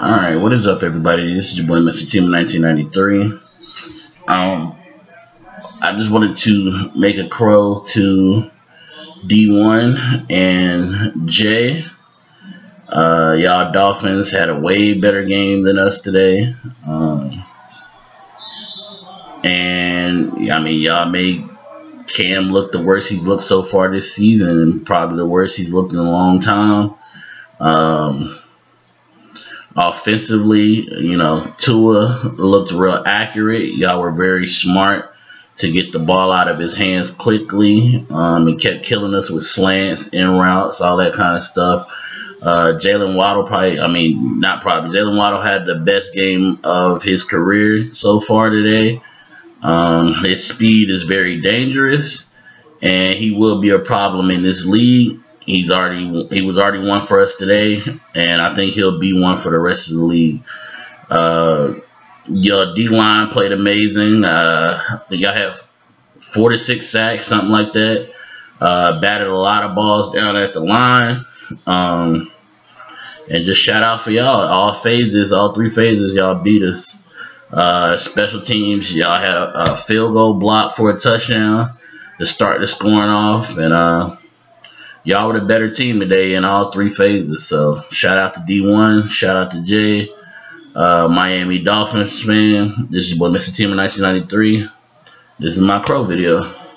Alright, what is up everybody? This is your boy Mr. Team 1993. Um I just wanted to make a crow to D1 and J. Uh, y'all Dolphins had a way better game than us today. Um, and I mean y'all made Cam look the worst he's looked so far this season probably the worst he's looked in a long time. Um, offensively, you know, Tua looked real accurate. Y'all were very smart to get the ball out of his hands quickly. Um, kept killing us with slants, in routes, all that kind of stuff. Uh, Jaylen Waddle probably, I mean, not probably. Jaylen Waddle had the best game of his career so far today. Um, his speed is very dangerous, and he will be a problem in this league. He's already he was already one for us today, and I think he'll be one for the rest of the league. Uh, your D line played amazing. Uh, I think y'all have four to six sacks, something like that. Uh, batted a lot of balls down at the line. Um, and just shout out for y'all. All phases, all three phases, y'all beat us. Uh, special teams, y'all had a field goal block for a touchdown to start the scoring off. And uh, y'all were the better team today in all three phases. So shout out to D1, shout out to Jay, uh, Miami Dolphins fan. This is your boy Mr. Team 1993. This is my crow video.